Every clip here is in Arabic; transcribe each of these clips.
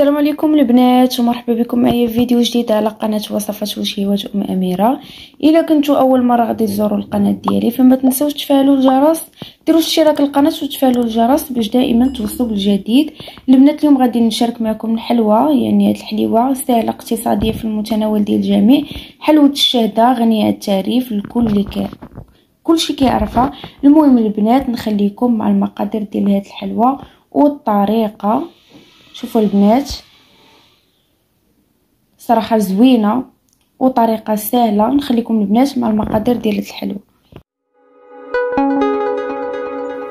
السلام عليكم البنات ومرحبا بكم معايا في فيديو جديد على قناة وصفات وشهيوات أم أميرة. إلا كنتو أول مرة غادي تزوروا القناة ديالي فما تنساوش تفعلوا الجرس ديروا اشتراك القناة وتفعلوا الجرس باش دائما توصلوا بالجديد. البنات اليوم غادي نشارك معكم الحلوى يعني هاد الحليوة سهله اقتصاديه في المتناول ديال الجميع. حلوة الشهده غنية التعريف الكل اللي كي كلشي كيعرفها. المهم البنات نخليكم مع المقادير ديال هاد الحلوى والطريقة. شوفوا البنات. صراحة زوينة وطريقة سهلة. نخليكم البنات مع المقادير ديال الحلوى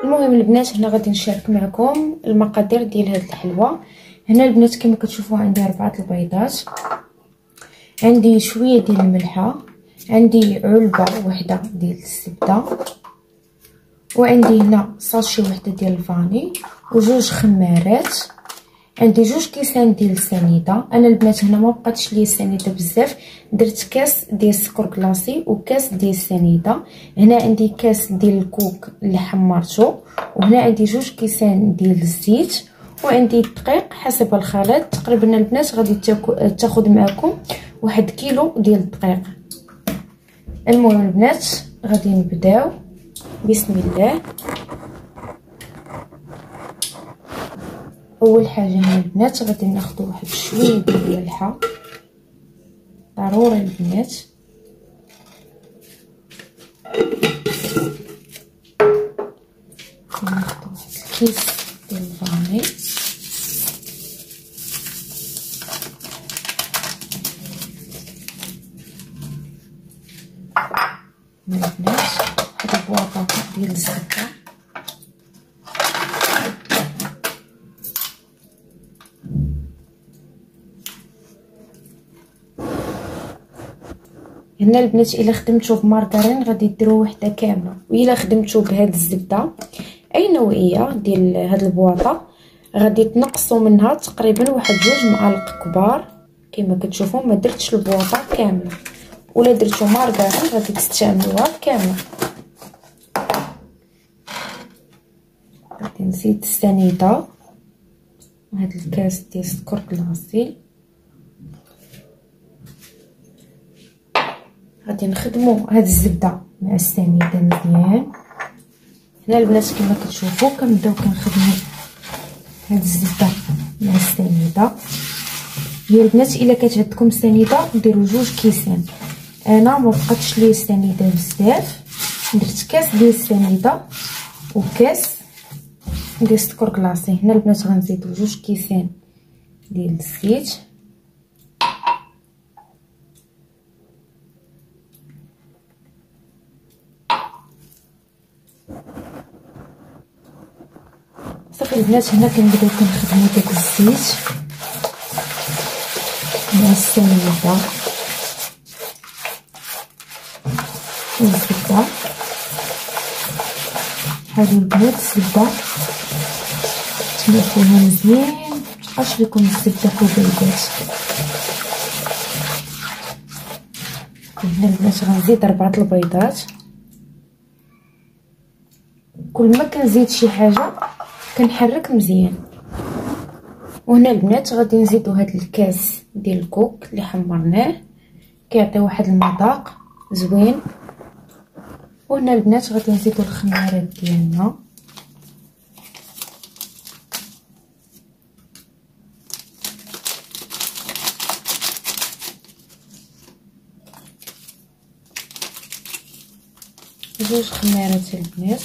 المهم البنات هنا غادي نشارك معكم المقادير ديال هاد الحلوى هنا البنات كما كتشوفوا عندي أربعة البيضات. عندي شوية ديال الملحة. عندي علبة وحدة ديال الزبدة. وعندي هنا ساشي وحدة ديال الفاني. وجوج خمارات. عندي جوج كيسان ديال السنيدة. أنا البنات هنا ما بقاتش ليا السنيدة بزاف. درت كاس ديال السكر كلاصي وكاس ديال السنيدة. هنا عندي كاس ديال الكوك اللي حمرته وهنا عندي جوج كيسان ديال الزيت. وعندي الدقيق حسب الخلط. تقريبا البنات غادي تاخذ معكم واحد كيلو ديال الدقيق. المهم البنات غادي نبداو. بسم الله. أول حاجة هنا البنات غادي ناخذ واحد شوية ديال الملحه ضروري البنات. ناخذ واحد الكيس ديال الفاني. البنات. هاد البواطه ديال الزبدة. هنا البنات إلا خدمتو بمارغرين غادي ديروا وحدة كاملة وإلا خدمتو بهاد الزبدة. أي نوعية ديال هاد البواطة؟ غادي تنقصوا منها تقريبا واحد جوج معالق كبار. كما كتشوفوا ما درتش البواطة كاملة ولا درتو مارغرين غادي تستعملوها كاملة. غادي نزيد السنيده هاد الكاس ديال السكر كلاصي غادي نخدمو هاد الزبدة مع السنيده مزيان. هنا البنات كما كتشوفوا كنبداو كنخدمو هاد الزبدة مع السنيده هي البنات إلا كانت عندكم السنيده ديروا جوج كيسان. أنا ما بقاتش ليا السنيده بزاف. درت كاس ديال السنيده وكاس ديال السكر كلاصي هنا البنات غنزيدو جوج كيسان ديال الزيت صافي البنات هنا كنبداو كنخدمو داك الزيت. مع السنيده والزبده هادو البنات الزبدة. تملحوها مزيان. متبقاش لكم الزبدة حبيبات هنا البنات غنزيد ربعه البيضات. كل ما كنزيد شي حاجة كنحرك مزيان. وهنا البنات غادي نزيدو هاد الكاس ديال الكوك اللي حمرناه. كيعطي واحد المذاق زوين. وهنا البنات غادي نزيدو الخمارات ديالنا. جوج خمارات البنات.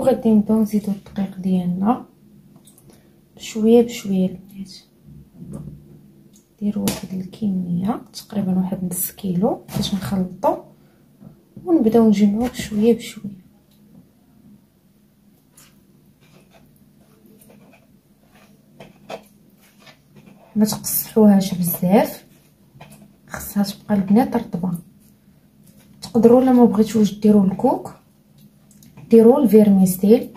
وغادي نبداو نزيدو الدقيق ديالنا. بشويه بشوية البنات ديروا واحد الكمية تقريبا واحد نص كيلو باش نخلطو. ونبداو نجمعو بشويه بشوية. ما تقصحوهاش بزاف خصها تبقى البنات رطبة. تقدروا إلا ما بغيتوش ديروا الكوك. ديروا ال vermicelle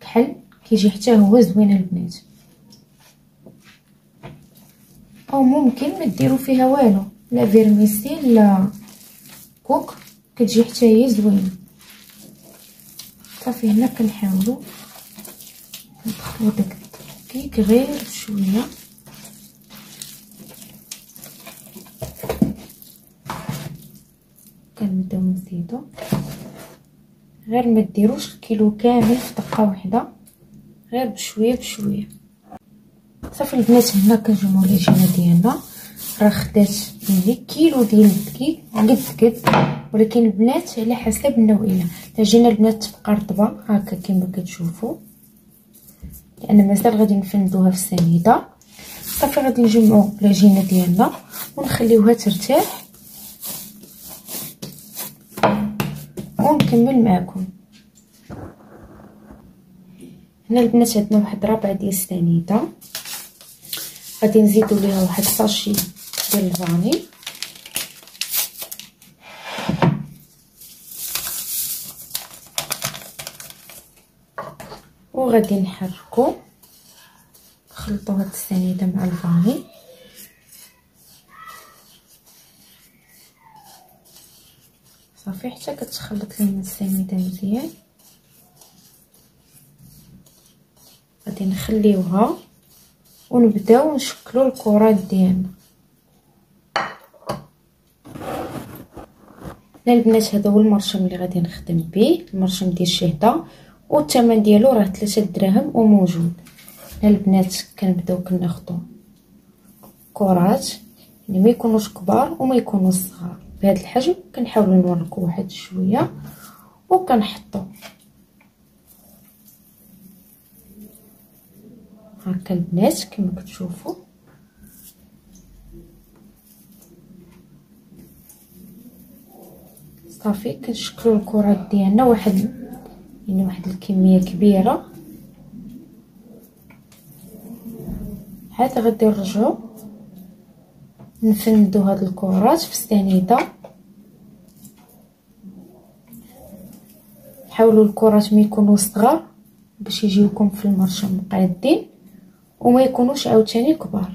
كحل. كيجي حتى هو زوين البنات. أو ممكن ما ديروا فيها والو. لا vermicelle لا كوك. كتجي حتى هي زوينه صافي هنا كنحاولوا ندخلوا داك الدقيق غير بشويه كنبداو نزيدو. غير ما ديروش الكيلو كامل في دقة واحدة غير بشوية بشوية. صافي البنات هنا كنجمعوا العجينه ديالنا. راه خدات مني كيلو ديال الدقيق قد قد. ولكن البنات على حسب النوعية. العجينه البنات تبقى رطبه هكا كما كتشوفوا. لأن مازال غادي نفندوها في السنيدة. صافي غادي نجمعوا العجينه ديالنا ونخليوها ترتاح. ونكمل معكم هنا البنات عندنا واحد ربع ديال السنيدة. غادي نزيدو ليها واحد الساشي ديال الفاني. وغادي نحركو. نخلطو هاد السنيدة مع الفاني. صافي حتى كتخلط لينا السنيده مزيان. غادي نخليوها ونبداو نشكلو الكرات ديالنا هنا البنات هذا هو المرشم اللي غادي نخدم به المرشم ديال الشهده والثمن ديالو راه 3 دراهم وموجود. هنا البنات كنبداو كناخذوا كرات يعني ما يكونوش كبار وما يكونوش صغار. بهذا الحجم كنحاولوا نوريكم واحد شوية وكنحطوا هكا البنات كما كتشوفوا صافي كنشكلوا الكرات ديالنا واحد يعني واحد الكمية كبيرة. عاد غادي نرجعوا نفندو هاد الكرات في السنيده حاولوا الكرات ما يكونوا صغار باش يجيوكم في المرشم قادين وما يكونوش عاوتاني كبار.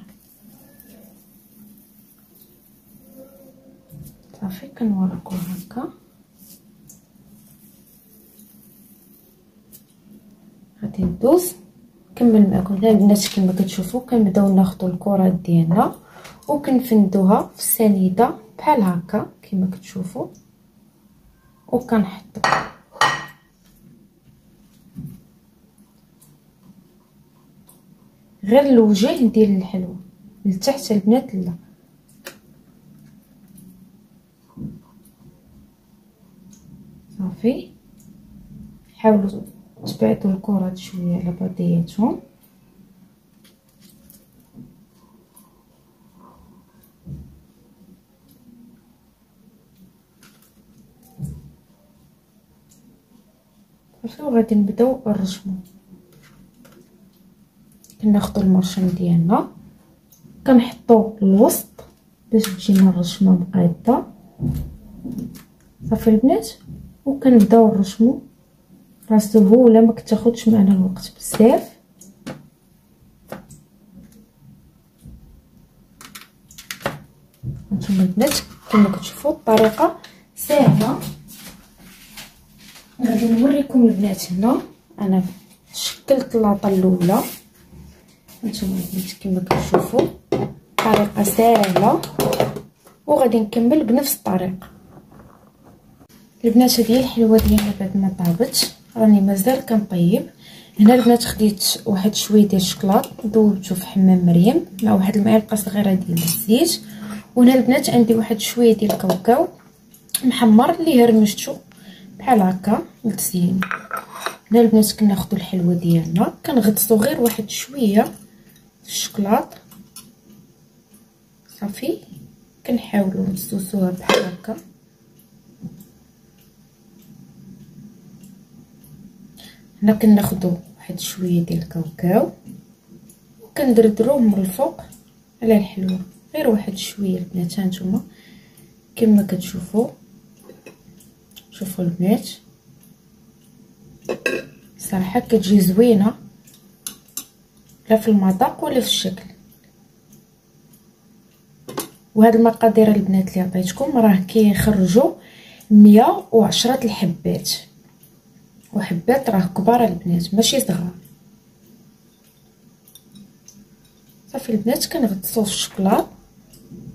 صافي كنوريكم هكا. غادي ندوز. نكمل معكم. البنات كما كتشوفوا كنبداو ناخذوا الكرات ديالنا. وكنفندوها في السنيدة بحال هكا كما كتشوفوا وكنحطوا غير الوجه ديال الحلوه لتحت البنات لا. صافي. حاولوا تبعدوا الكرات شوية على بعضياتهم. وغادي نبداو نرسمو كناخدو المرشم ديالنا. كنحطو الوسط باش تجينا الرشمة مقادة. صافي البنات؟ وكنبداو نرشمو راه سهولة ما كتاخذش معنا الوقت بزاف. هانتوما البنات كما كتشوفوا الطريقة سهلة. غادي نوريكم البنات هنا أنا شكلت لاطه الأولى. هانتوما البنات كما كتشوفوا. طريقة سهلة. وغادي نكمل بنفس الطريقة البنات هذه الحلوه ديالنا بعد ما طابت. راني مازال كنطيب. هنا البنات خديت واحد شوية ديال الشكلاط. ذوبته في حمام مريم. مع واحد المعلقة صغيرة ديال الزيت. وهنا البنات عندي واحد شوية ديال الكاوكاو. محمر اللي هرمشتو. بحال هكا للتزيين هنا البنات كناخذوا الحلوة ديالنا كنغطسوا غير واحد شوية الشكلاط صافي. كنحاولوا نسوسوها بحال هكا. هنا كناخذوا واحد شوية ديال الكاوكاو وكندردروه من الفوق على الحلوة. غير واحد شوية البنات هانتوما كما كتشوفوا شوفوا البنات. صراحة كتجي زوينة. لا في المذاق ولا في الشكل. وهاد المقادير البنات اللي عطيتكم راه كيخرجوا مية وعشرة الحبات. وحبات راه كبار البنات ماشي صغار. صافي البنات كنغطسوه في الشكلاط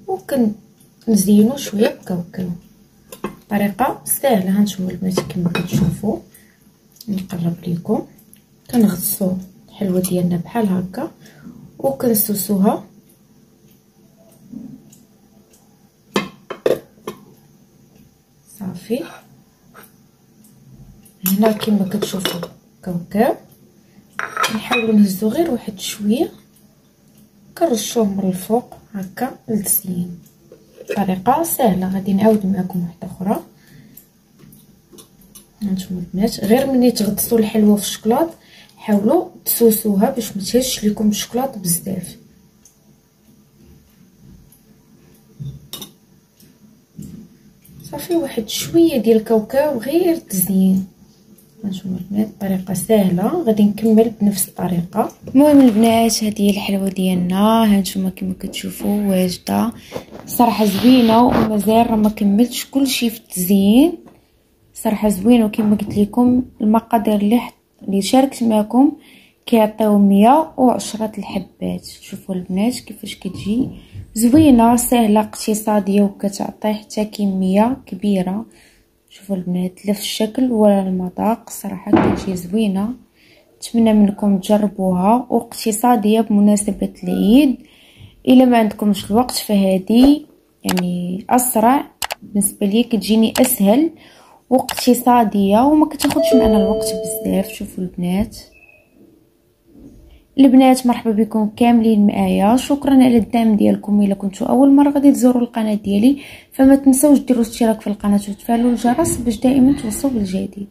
وكنزينو شوية بكاوكاو. طريقة سهلة. هانتوما البنات كما كتشوفوا. نقرب لكم كنغطسو الحلوة ديالنا بحال هكا وكنسوسوها. صافي. هنا كما كتشوفوا كاوكاو نحاولوا نهزو غير واحد شوية. كنرشوه من الفوق هكا للتزيين طريقة سهلة غادي نعاود معكم واحدة أخرى. هانتوما البنات. غير ملي تغطسوا الحلوة في الشكلاط حاولوا تسوسوها باش ما تهش لكم الشكلاط بزاف. صافي واحد شوية ديال الكاوكاو غير تزيين. هانتوما البنات طريقة سهلة. غادي نكمل بنفس الطريقة. المهم البنات هذه هي الحلوة ديالنا. هانتوما كما كتشوفوا واجدة. صراحة زوينة ومازال راه ما كملتش كلشي في التزيين. صراحة زوينة وكما قلت لكم المقادير اللي اللي شاركت معكم كيعطيو مية وعشرة الحبات. شوفوا البنات كيفاش كتجي. زوينة سهلة اقتصادية وكتعطي حتى كمية كبيرة. شوفوا البنات لا في الشكل ولا المذاق. صراحة كتجي زوينة. نتمنى منكم تجربوها. واقتصادية بمناسبة العيد. إلا ما عندكمش الوقت فهذه يعني أسرع بالنسبة لي كتجيني أسهل واقتصادية وما كتاخذش معنا الوقت بزاف. شوفوا البنات. البنات مرحبا بكم كاملين معايا. شكرا على الدعم ديالكم. إلا كنتو أول مرة غادي تزوروا القناة ديالي فما تنساوش ديروا اشتراك في القناة وتفعلوا الجرس باش دائما توصلوا بالجديد.